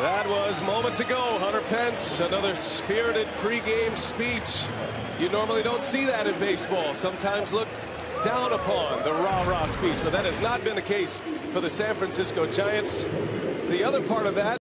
That was moments ago. Hunter Pence, another spirited pregame speech. You normally don't see that in baseball. Sometimes look down upon the rah-rah speech, but that has not been the case for the San Francisco Giants. The other part of that